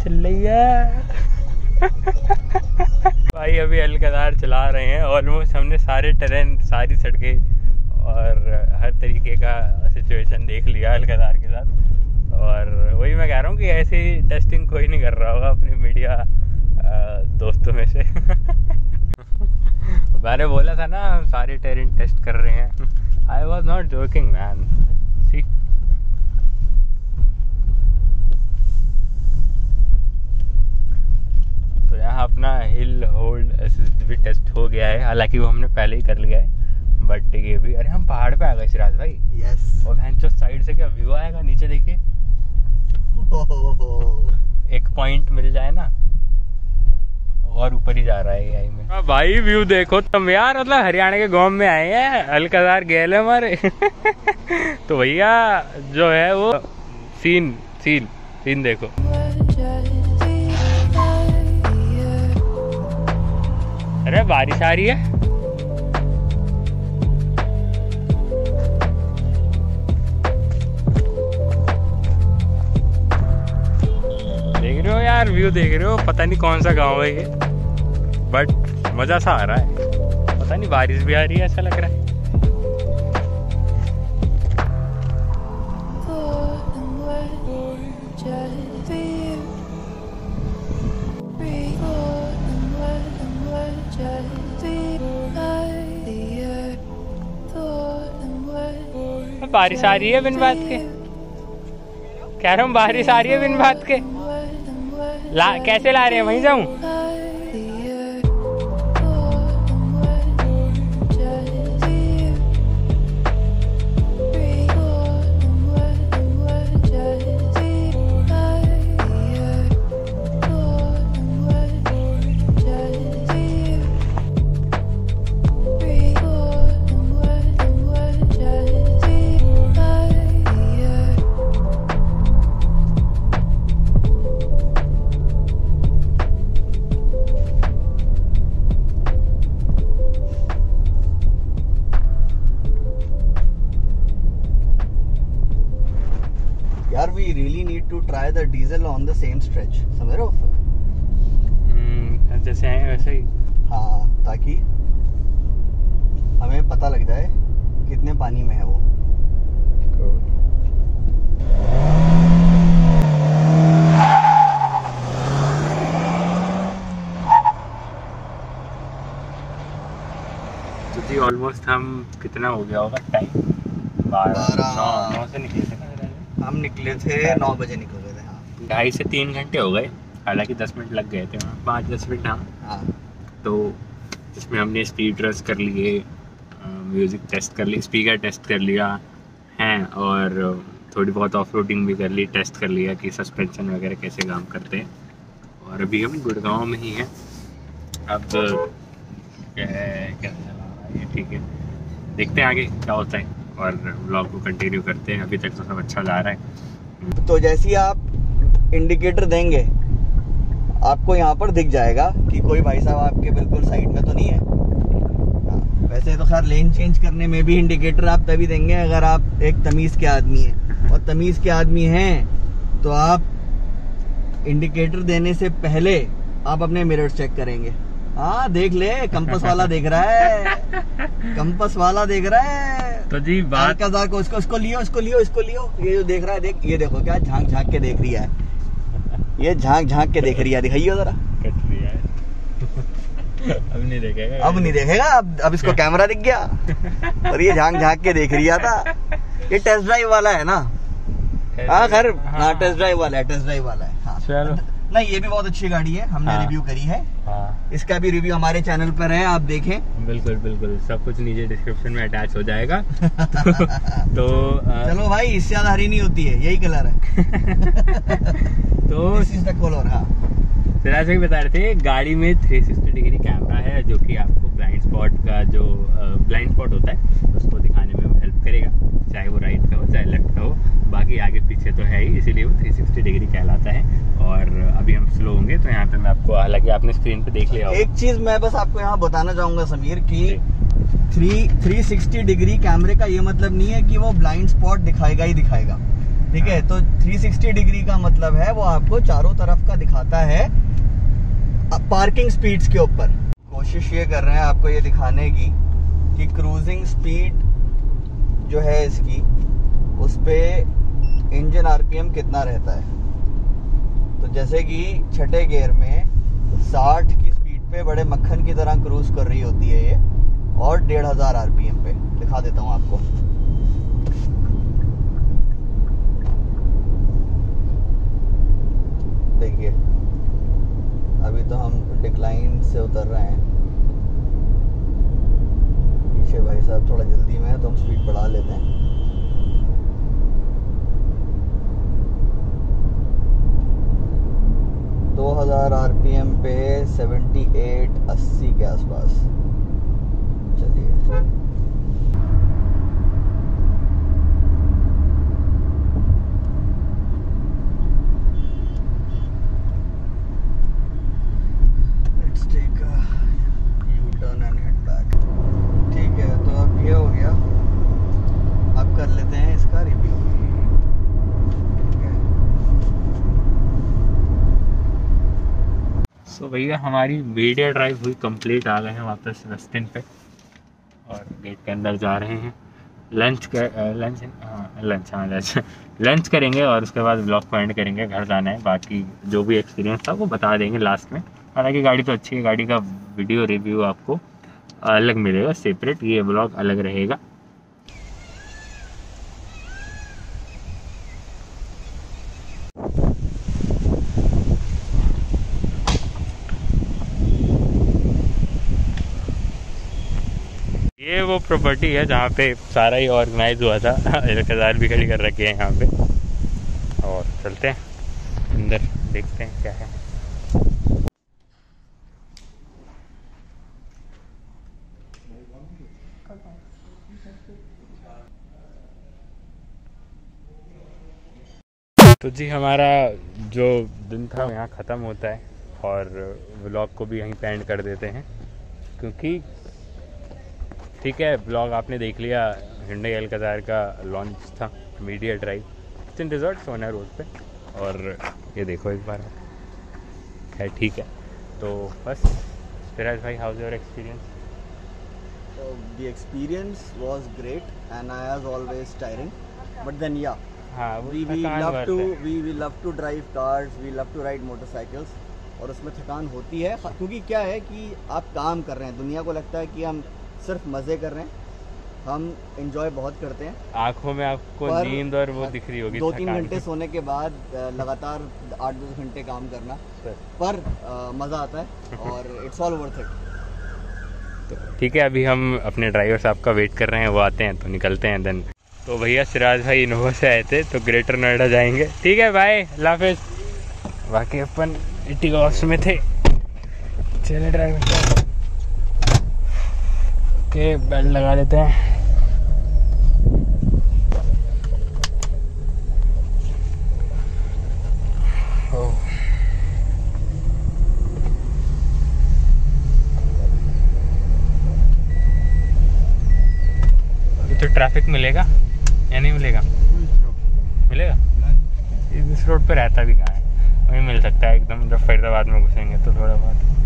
चल रही है भाई, अभी अलकदार चला रहे हैं। ऑलमोस्ट हमने सारे ट्रेन सारी सड़कें और हर तरीके का सिचुएशन देख लिया अलकदार के साथ। और वही मैं कह रहा हूँ कि ऐसी टेस्टिंग कोई नहीं कर रहा होगा अपनी मीडिया दोस्तों में से। मैंने बोला था ना, हम सारे टेरेन टेस्ट कर रहे हैं। I was not joking man see तो यहाँ अपना हिल होल्ड असिस्ट भी टेस्ट हो गया है। हालाँकि वो हमने पहले ही कर लिया है बट ये भी अरे हम पहाड़ पे आ गए सिराज भाई। यस और भैंचो साइड से क्या व्यू आएगा नीचे देखिए। एक पॉइंट मिल जाए ना और ऊपर ही जा रहा है आई में। हाँ भाई व्यू देखो तुम यार मतलब हरियाणा के गाँव में आए हैं अलकदार गेल है हमारे। तो भैया जो है वो सीन सीन सीन देखो। अरे बारिश आ रही है। देख रहे हो यार व्यू देख रहे हो, पता नहीं कौन सा गाँव है ये। बट मज़ा सा आ रहा है। पता नहीं, बारिश भी आ रही है, ऐसा लग रहा है। बारिश आ रही है बिन बात के? कह रहा हूँ, बारिश आ रही है बिन बात के? ला, कैसे ला रहे हैं? वहीं जाऊँ? Try the diesel on the same stretch समझ रहे हो जैसे हैं वैसे ही। हाँ ताकि हमें पता लग जाए कितने पानी में है वो। तो जी ऑलमोस्ट हम कितना हो गया होगा? टाइम बारह। नौ नौ से निकले थे। हम निकले थे नौ बजे निकल गए थे। ढाई से तीन घंटे हो गए। हालाँकि दस मिनट लग गए थे वहाँ पाँच दस मिनट हाँ। हाँ। तो इसमें हमने स्पीड रस कर लिए म्यूज़िक टेस्ट कर ली स्पीकर टेस्ट कर लिया हैं और थोड़ी बहुत ऑफ़ रोडिंग भी कर ली टेस्ट कर लिया कि सस्पेंशन वगैरह कैसे काम करते हैं। और अभी हम गुड़गांव में ही हैं। अब क्या ठीक है। देखते हैं आगे क्या होता है और ब्लॉग को कंटिन्यू करते हैं। अभी तक तो सब अच्छा जा रहा है। तो जैसे ही आप इंडिकेटर देंगे आपको यहाँ पर दिख जाएगा कि कोई भाई साहब आपके बिल्कुल साइड में तो नहीं है। हाँ, वैसे तो खैर लेन चेंज करने में भी इंडिकेटर आप तभी देंगे अगर आप एक तमीज के आदमी हैं। और तमीज के आदमी हैं तो आप इंडिकेटर देने से पहले आप अपने मिरर चेक करेंगे। हाँ देख ले कंपस वाला देख रहा है। कंपस वाला देख रहा है। तो जी बात हल्का को इसको इसको लियो इसको लियो इसको लियो। ये जो देख रहा है देख ये देखो क्या झाँक झाँक के देख रही है। ये झाँक झाँक के देख रही है दिखाइए जरा। कट रही है। अब नहीं देखेगा। अब नहीं देखेगा अब अब इसको कैमरा दिख गया। और ये झाँक झाँक के देख रिया था। ये टेस्ट ड्राइव वाला है ना? हाँ खैर हाँ टेस्ट ड्राइव वाला है टेस्ट ड्राइव वाला है। हाँ। चलो। नहीं ये भी बहुत अच्छी गाड़ी है हमने हाँ। रिव्यू करी है। हाँ। इसका भी रिव्यू हमारे चैनल पर है आप देखें। बिल्कुल बिल्कुल। सब कुछ नीचे डिस्क्रिप्शन में अटैच हो जाएगा। तो अ, चलो भाई इससे ज़्यादा हरी नहीं होती है यही कलर है। तो कलर हाँ। सिराज भाई बता रहे थे गाड़ी में 360 डिग्री कैमरा है जो कि आपको ब्लाइंड स्पॉट का जो ब्लाइंड स्पॉट होता है उसको दिखाने में हेल्प करेगा चाहे वो राइट का हो चाहे लेफ़्ट का हो। बाकी आगे पीछे तो है ही इसीलिए वो 360 डिग्री कहलाता है। और अभी हम स्लो होंगे तो यहाँ पे मैं आपको हालाँकि आपने स्क्रीन पे देख लिया एक चीज़ मैं बस आपको यहाँ बताना चाहूँगा समीर की थ्री थ्री सिक्सटी डिग्री कैमरे का ये मतलब नहीं है कि वो ब्लाइंड स्पॉट दिखाएगा ही दिखाएगा। ठीक है तो 360 डिग्री का मतलब है वो आपको चारों तरफ़ का दिखाता है पार्किंग स्पीड्स के ऊपर। कोशिश ये कर रहे हैं आपको ये दिखाने की कि क्रूजिंग स्पीड जो है इसकी, उस पे इंजन आरपीएम कितना रहता है। तो जैसे कि छठे गियर में 60 की स्पीड पे बड़े मक्खन की तरह क्रूज कर रही होती है ये, और डेढ़ हज़ार आरपीएम पे। दिखा देता हूँ आपको देखिए अभी तो हम डिक्लाइन से उतर रहे हैं पीछे भाई साहब थोड़ा जल्दी में है तो हम स्पीड बढ़ा लेते हैं दो हज़ार आर पी एम पे सेवेंटी एट अस्सी के आसपास। चलिए Let's take a U-turn and head back. ठीक है तो अब ये हो गया अब कर लेते हैं इसका रिव्यू ठीक है सो भैया हमारी वीडियो ड्राइव हुई कंप्लीट आ गए हैं वापस रस्तिन पे और गेट के अंदर जा रहे हैं। लंच कर लंच हाँ लंच हाँ लंच लंच करेंगे और उसके बाद ब्लॉग को एंड करेंगे, घर जाना है। बाकी जो भी एक्सपीरियंस था वो बता देंगे लास्ट में। हालाँकि गाड़ी तो अच्छी है, गाड़ी का वीडियो रिव्यू आपको अलग मिलेगा सेपरेट ये ब्लॉग अलग रहेगा ये वो प्रॉपर्टी है जहाँ पे सारा ही ऑर्गेनाइज हुआ था। हज़ार भी खड़ी कर रखी है यहाँ पे। और चलते हैं। अंदर देखते हैं क्या है। तो जी, हमारा जो दिन था यहाँ ख़त्म होता है और व्लॉग को भी यहीं पे एंड कर देते हैं। क्योंकि ठीक है ब्लॉग आपने देख लिया हिंडे अलकदार का लॉन्च था media drive in resort Sona road पे। और ये देखो एक बार है ठीक है। तो बस सिराज भाई how's your experience the experience was great and I was always tiring. But then yeah, हाँ वो we, we थकान love वर्थ to है। we, we love to drive cars, we love to ride motorcycles और उसमें थकान होती है। क्योंकि क्या है कि आप काम कर रहे हैं दुनिया को लगता है कि हम सिर्फ़ मज़े कर रहे हैं। हम इंजॉय बहुत करते हैं। आँखों में आपको नींद और वो दिख रही होगी दो तीन घंटे सोने के बाद लगातार आठ दस घंटे काम करना। पर मज़ा आता है और इट्स ऑल वर्थ इट ठीक है अभी हम अपने ड्राइवर साहब का वेट कर रहे हैं वो आते हैं तो निकलते हैं देन तो भैया सिराज भाई इनोवा से आए थे तो ग्रेटर नोएडा जाएँगे। ठीक है भाई हाफिज। बाकी अपन इटी हाउस में थे। चले ड्राइवर। साहब के बेल्ट लगा लेते हैं। तो ट्रैफ़िक मिलेगा? या नहीं मिलेगा? मिलेगा? इस रोड पे रहता भी कहाँ है? वही मिल सकता है एकदम जब फरीदाबाद में घुसेंगे तो थोड़ा बहुत।